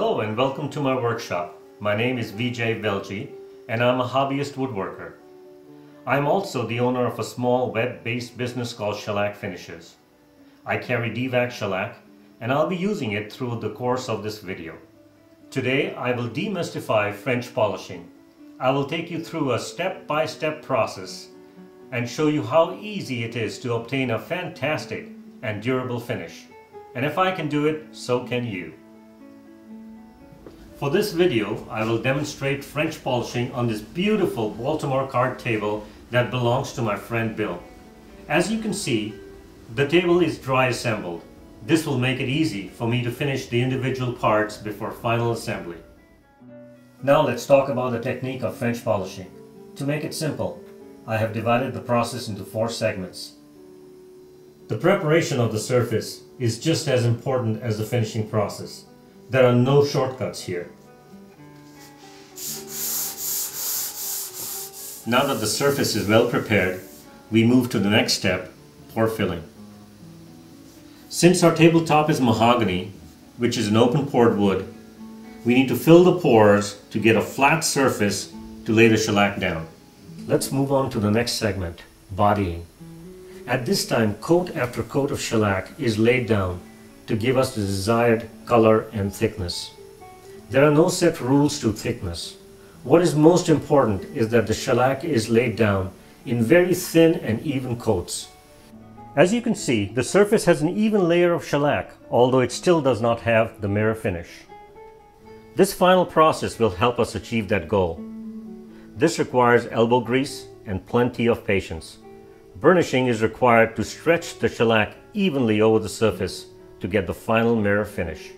welcome to my workshop. My name is Vijay Velji and I'm a hobbyist woodworker. I'm also the owner of a small web-based business called Shellac Finishes. I carry dewaxed shellac and I'll be using it through the course of this video. Today I will demystify French polishing. I will take you through a step-by-step -step process and show you how easy it is to obtain a fantastic and durable finish. And if I can do it, so can you. For this video, I will demonstrate French polishing on this beautiful Baltimore card table that belongs to my friend Bill. As you can see, the table is dry assembled. This will make it easy for me to finish the individual parts before final assembly. Now let's talk about the technique of French polishing. To make it simple, I have divided the process into four segments. The preparation of the surface is just as important as the finishing process. There are no shortcuts here. Now that the surface is well prepared, we move to the next step, pore filling. Since our tabletop is mahogany, which is an open pored wood, we need to fill the pores to get a flat surface to lay the shellac down. Let's move on to the next segment, bodying. At this time, coat after coat of shellac is laid down to give us the desired color and thickness. There are no set rules to thickness. What is most important is that the shellac is laid down in very thin and even coats. As you can see, the surface has an even layer of shellac, although it still does not have the mirror finish. This final process will help us achieve that goal. This requires elbow grease and plenty of patience. Burnishing is required to stretch the shellac evenly over the surface to get the final mirror finish.